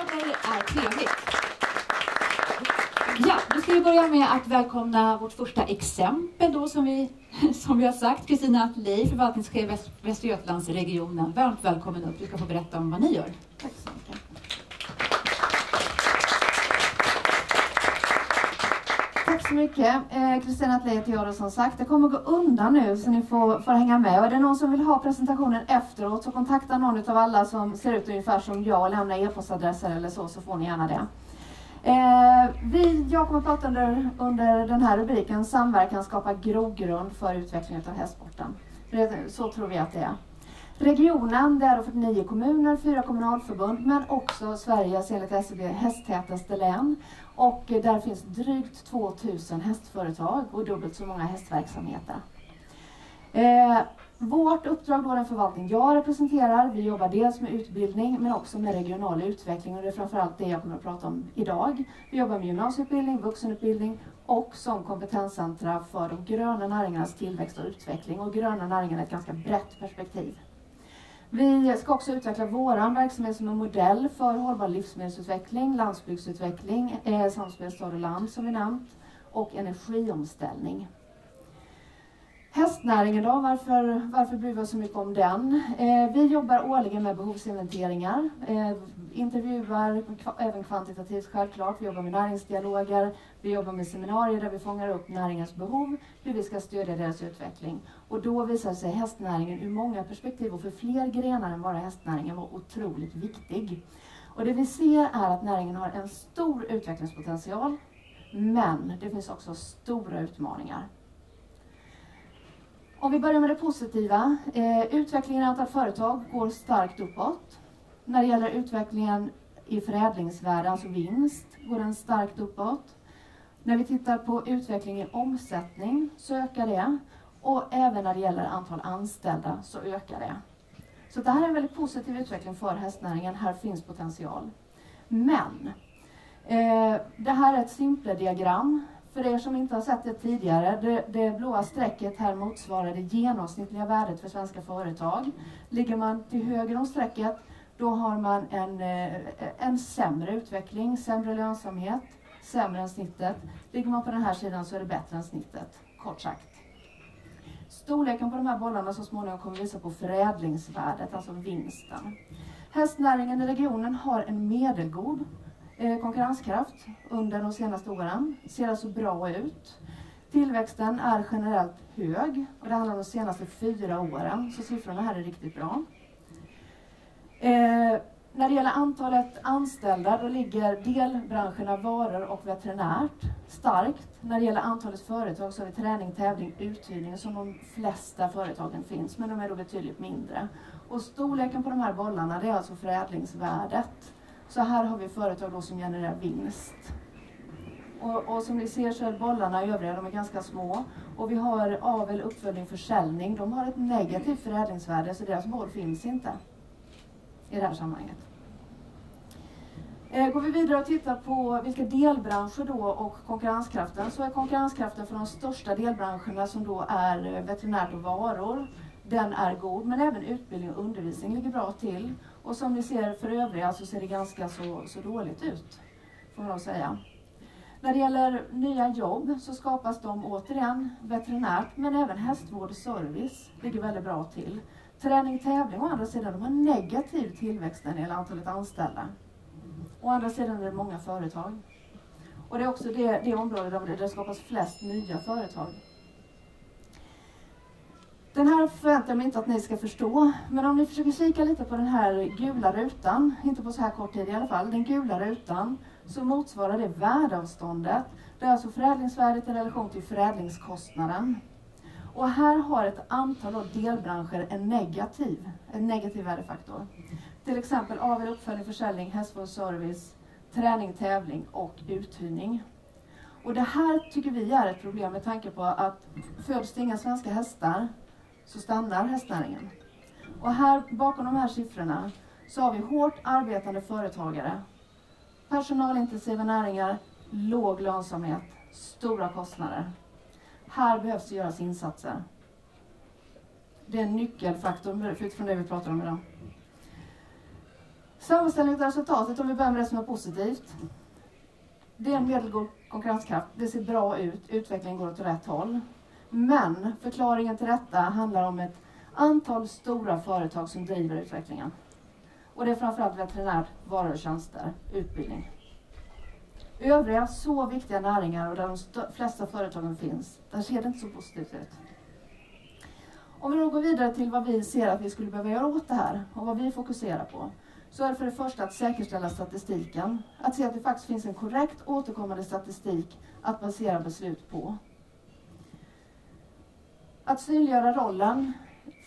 är trevligt. Ja, då ska vi börja med att välkomna vårt första exempel då som vi, som vi har sagt. Kristina Atley, förvaltningschef Västra Västergötlandsregionen. Varmt välkommen upp. Du ska få berätta om vad ni gör. Tack så mycket. Tack så mycket. Eh, Kristina Atley heter jag som sagt. Det kommer gå undan nu så ni får, får hänga med. Och är det någon som vill ha presentationen efteråt så kontakta någon av alla som ser ut ungefär som jag och lämna e-postadresser eller så, så får ni gärna det. Eh, vi, jag kommer att prata under, under den här rubriken Samverkan skapar grogrund för utveckling av hästsporten. Så tror vi att det är. Regionen, det är 49 kommuner, fyra kommunalförbund, men också Sveriges enligt SCB hästtätaste län. Och eh, där finns drygt 2000 hästföretag och dubbelt så många hästverksamheter. Eh, vårt uppdrag då, den förvaltning jag representerar, vi jobbar dels med utbildning men också med regional utveckling och det är framförallt det jag kommer att prata om idag. Vi jobbar med gymnasieutbildning, vuxenutbildning och som kompetenscentra för de gröna näringarnas tillväxt och utveckling. Och gröna näringar är ett ganska brett perspektiv. Vi ska också utveckla vår verksamhet som en modell för hållbar livsmedelsutveckling, landsbygdsutveckling, eh, samspel stad och land som vi nämnt och energiomställning. Hästnäringen då, varför, varför bryr vi oss så mycket om den? Eh, vi jobbar årligen med behovsinventeringar, eh, intervjuar även kvantitativt självklart. Vi jobbar med näringsdialoger, vi jobbar med seminarier där vi fångar upp näringens behov, hur vi ska stödja deras utveckling. Och då visar sig hästnäringen ur många perspektiv och för fler grenar än bara hästnäringen vara otroligt viktig. Och det vi ser är att näringen har en stor utvecklingspotential, men det finns också stora utmaningar. Om vi börjar med det positiva. Eh, utvecklingen i antal företag går starkt uppåt. När det gäller utvecklingen i förädlingsvärde, alltså vinst, går den starkt uppåt. När vi tittar på utveckling i omsättning så ökar det. Och även när det gäller antal anställda så ökar det. Så det här är en väldigt positiv utveckling för hästnäringen. Här finns potential. Men eh, det här är ett Simple-diagram för er som inte har sett det tidigare, det, det blåa strecket här motsvarar det genomsnittliga värdet för svenska företag. Ligger man till höger om strecket, då har man en, eh, en sämre utveckling, sämre lönsamhet, sämre än snittet. Ligger man på den här sidan så är det bättre än snittet, kort sagt. Storleken på de här bollarna så småningom kommer visa på förädlingsvärdet, alltså vinsten. Hästnäringen i regionen har en medelgod Eh, konkurrenskraft under de senaste åren. Ser alltså bra ut. Tillväxten är generellt hög och det handlar om de senaste fyra åren, så siffrorna här är riktigt bra. Eh, när det gäller antalet anställda, då ligger delbranscherna varor och veterinärt starkt. När det gäller antalet företag så har vi träning, tävling, uthyrning som de flesta företagen finns, men de är då betydligt mindre. Och storleken på de här bollarna, det är alltså förädlingsvärdet. Så här har vi företag då som genererar vinst. Och, och, som ni ser så är bollarna i övriga, de är ganska små. Och vi har avel, uppföljning, försäljning. De har ett negativt förädlingsvärde så deras mål finns inte i det här sammanhanget. Eh, går vi vidare och tittar på vilka delbranscher då och konkurrenskraften så är konkurrenskraften för de största delbranscherna som då är eh, veterinärt och varor, den är god men även utbildning och undervisning ligger bra till. Och som ni ser för övriga så ser det ganska så, så dåligt ut, får man säga. När det gäller nya jobb så skapas de återigen veterinärt, men även hästvård och service ligger väldigt bra till. Träning och tävling å andra sidan, de har negativ tillväxt när det gäller antalet anställda. Å andra sidan är det många företag. Och det är också det, det område där det skapas flest nya företag. Den här förväntar jag mig inte att ni ska förstå, men om ni försöker kika lite på den här gula rutan, inte på så här kort tid i alla fall, den gula rutan, så motsvarar det värdeavståndet. Det är alltså förädlingsvärdet i relation till förädlingskostnaden. Och här har ett antal delbranscher en negativ, en negativ värdefaktor. Till exempel avel, uppföljning, försäljning, hästvård, service, träning, tävling och uthyrning. Och det här tycker vi är ett problem med tanke på att föds det inga svenska hästar så stannar hästnäringen. Och här bakom de här siffrorna så har vi hårt arbetande företagare, personalintensiva näringar, låg lönsamhet, stora kostnader. Här behövs det göras insatser. Det är en nyckelfaktor utifrån det vi pratar om idag. Sammanställning av resultatet, om vi börjar med det som är positivt. Det är en medelgod konkurrenskraft, det ser bra ut, utvecklingen går åt rätt håll. Men förklaringen till detta handlar om ett antal stora företag som driver utvecklingen. Och det är framförallt veterinär, varor och tjänster, utbildning. Övriga så viktiga näringar och där de flesta företagen finns, där ser det inte så positivt ut. Om vi då går vidare till vad vi ser att vi skulle behöva göra åt det här och vad vi fokuserar på så är det för det första att säkerställa statistiken. Att se att det faktiskt finns en korrekt återkommande statistik att basera beslut på. Att synliggöra rollen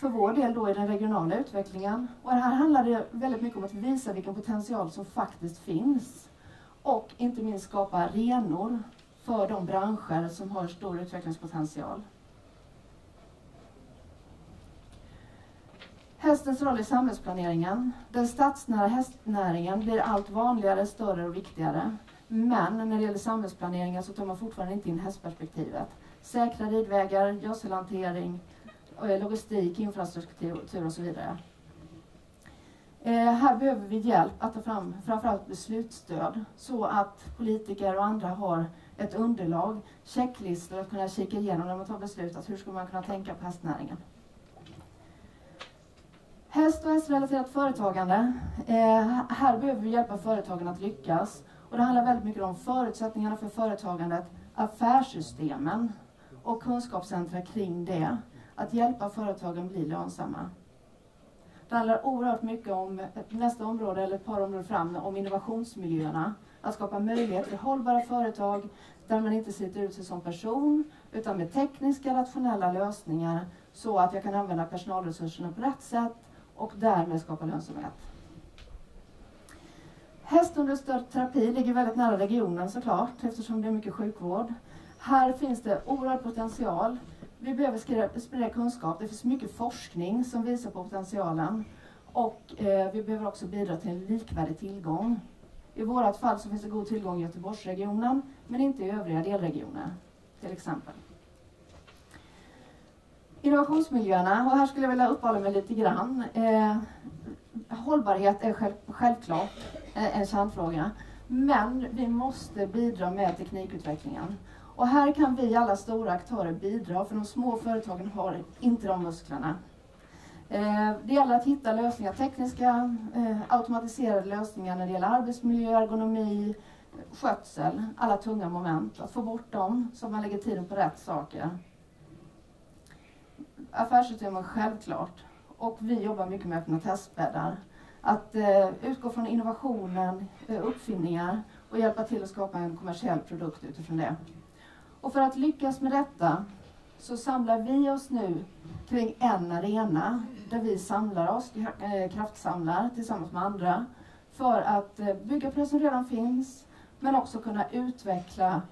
för vår del då i den regionala utvecklingen. Och här handlar det väldigt mycket om att visa vilken potential som faktiskt finns. Och inte minst skapa arenor för de branscher som har stor utvecklingspotential. Hästens roll i samhällsplaneringen. Den stadsnära hästnäringen blir allt vanligare, större och viktigare. Men när det gäller samhällsplaneringen så tar man fortfarande inte in hästperspektivet. Säkra ridvägar, gödselhantering, eh, logistik, infrastruktur och så vidare. Eh, här behöver vi hjälp att ta fram framförallt beslutsstöd så att politiker och andra har ett underlag, checklistor att kunna kika igenom när man tar beslut. Att hur ska man kunna tänka på hästnäringen? Häst och hästrelaterat företagande. Eh, här behöver vi hjälpa företagen att lyckas. Och det handlar väldigt mycket om förutsättningarna för företagandet, affärssystemen och kunskapscentra kring det. Att hjälpa företagen bli lönsamma. Det handlar oerhört mycket om nästa område, eller ett par områden fram, om innovationsmiljöerna. Att skapa möjlighet för hållbara företag där man inte sliter ut sig som person, utan med tekniska, rationella lösningar så att jag kan använda personalresurserna på rätt sätt och därmed skapa lönsamhet. Hästunderstödd terapi ligger väldigt nära regionen såklart eftersom det är mycket sjukvård. Här finns det oerhörd potential. Vi behöver sprida kunskap. Det finns mycket forskning som visar på potentialen. Och eh, vi behöver också bidra till en likvärdig tillgång. I vårt fall så finns det god tillgång i Göteborgsregionen men inte i övriga delregioner till exempel. Innovationsmiljöerna, och här skulle jag vilja uppehålla mig lite grann. Eh, hållbarhet är själv, självklart en kärnfråga. Men vi måste bidra med teknikutvecklingen. Och här kan vi alla stora aktörer bidra, för de små företagen har inte de musklerna. Eh, det gäller att hitta lösningar, tekniska, eh, automatiserade lösningar när det gäller arbetsmiljö, ergonomi, skötsel, alla tunga moment. Att få bort dem så att man lägger tiden på rätt saker affärssystemen självklart. Och vi jobbar mycket med öppna testbäddar. Att eh, utgå från innovationen, uppfinningar och hjälpa till att skapa en kommersiell produkt utifrån det. Och för att lyckas med detta så samlar vi oss nu kring en arena där vi samlar oss, eh, kraftsamlar tillsammans med andra för att eh, bygga på det som redan finns men också kunna utveckla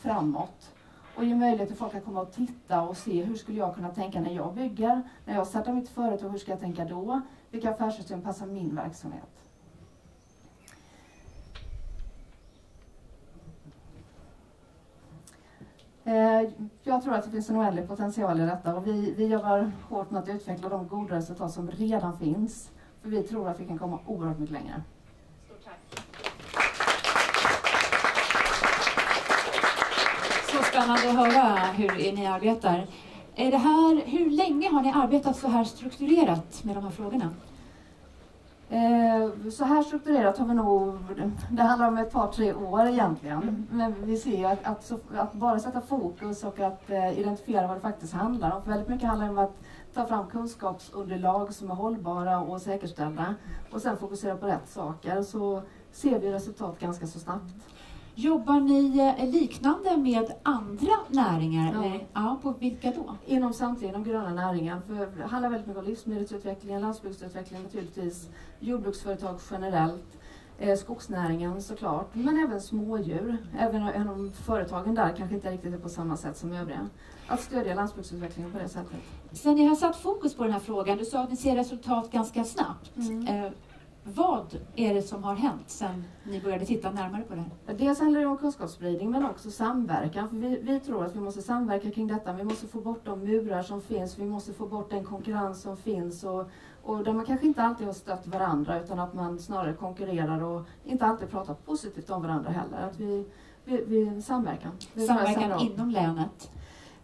framåt och ge möjlighet till folk att komma och titta och se hur skulle jag kunna tänka när jag bygger, när jag startar mitt företag, hur ska jag tänka då? Vilka affärssystem passar min verksamhet? Eh, jag tror att det finns en oändlig potential i detta och vi, vi jobbar hårt med att utveckla de goda resultat som redan finns. För vi tror att vi kan komma oerhört mycket längre. spännande att höra hur ni arbetar. Är det här, hur länge har ni arbetat så här strukturerat med de här frågorna? Eh, så här strukturerat har vi nog, det handlar om ett par tre år egentligen. Men vi ser att, att, att bara sätta fokus och att eh, identifiera vad det faktiskt handlar om. För väldigt mycket handlar om att ta fram kunskapsunderlag som är hållbara och säkerställda och sen fokusera på rätt saker så ser vi resultat ganska så snabbt. Jobbar ni eh, liknande med andra näringar? Ja. Ja, på vilka då? Inom samtliga inom gröna näringar. För det handlar väldigt mycket om livsmedelsutveckling, landsbygdsutveckling naturligtvis, jordbruksföretag generellt, eh, skogsnäringen såklart, men även smådjur. Även om företagen där kanske inte riktigt är på samma sätt som övriga. Att stödja landsbygdsutvecklingen på det sättet. Sen ni har satt fokus på den här frågan, du sa att ni ser resultat ganska snabbt. Mm. Eh, Vad är det som har hänt sedan ni började titta närmare på det här? Dels handlar det om kunskapsspridning men också samverkan. För vi, vi tror att vi måste samverka kring detta. Vi måste få bort de murar som finns. Vi måste få bort den konkurrens som finns. Och, och där man kanske inte alltid har stött varandra utan att man snarare konkurrerar och inte alltid pratar positivt om varandra heller. Att vi, vi, vi samverkan. Vi samverkan inom länet?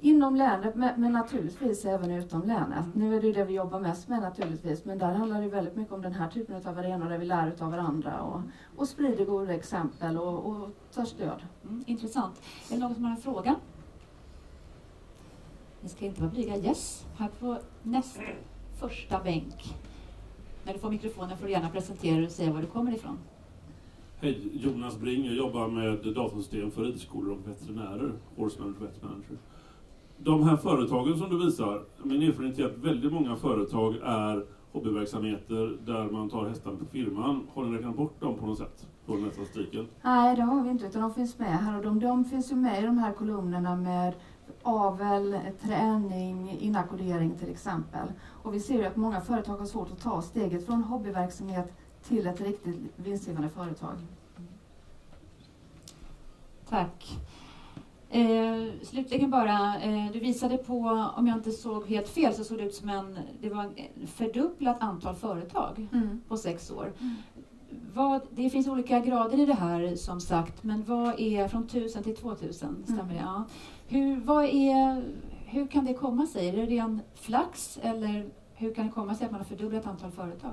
Inom länet, men, naturligtvis även utom länet. Mm. Nu är det ju det vi jobbar mest med naturligtvis, men där handlar det väldigt mycket om den här typen av arenor där vi lär av varandra och, och sprider goda exempel och, och tar stöd. Mm, intressant. Är det någon som har en fråga? Ni ska inte vara blyga. Yes, här på näst första bänk. När du får mikrofonen får du gärna presentera dig och säga var du kommer ifrån. Hej, Jonas Bring. Jag jobbar med datasystem för ridskolor och veterinärer, Horse Manager Vet Manager de här företagen som du visar, min erfarenhet är att väldigt många företag är hobbyverksamheter där man tar hästarna på firman. Har ni räknat bort dem på något sätt på den här statistiken? Nej, det har vi inte, utan de finns med här och de, de finns ju med i de här kolumnerna med avel, träning, inackordering till exempel. Och vi ser ju att många företag har svårt att ta steget från hobbyverksamhet till ett riktigt vinstgivande företag. Tack. Eh, slutligen bara, eh, du visade på, om jag inte såg helt fel, så såg det ut som en, det var ett fördubblat antal företag mm. på sex år. Mm. Vad, det finns olika grader i det här som sagt, men vad är från 1000 till 2000? Mm. Stämmer mm. det? Ja. Hur, vad är, hur kan det komma sig? Är det ren flax eller hur kan det komma sig att man har fördubblat antal företag?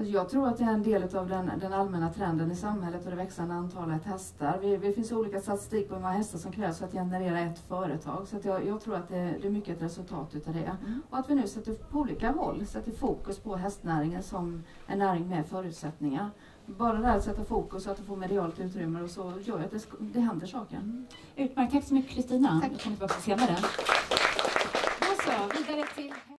Alltså jag tror att det är en del av den, den allmänna trenden i samhället och det växande antalet hästar. Vi, det finns olika statistik på hur många hästar som krävs för att generera ett företag. Så jag, jag, tror att det, det, är mycket ett resultat utav det. Mm. Och att vi nu sätter på olika håll sätter fokus på hästnäringen som en näring med förutsättningar. Bara det att sätta fokus och att få medialt utrymme och så gör att det, det händer saker. Mm. Utmärkt, tack så mycket Kristina. Tack. Jag kommer tillbaka senare.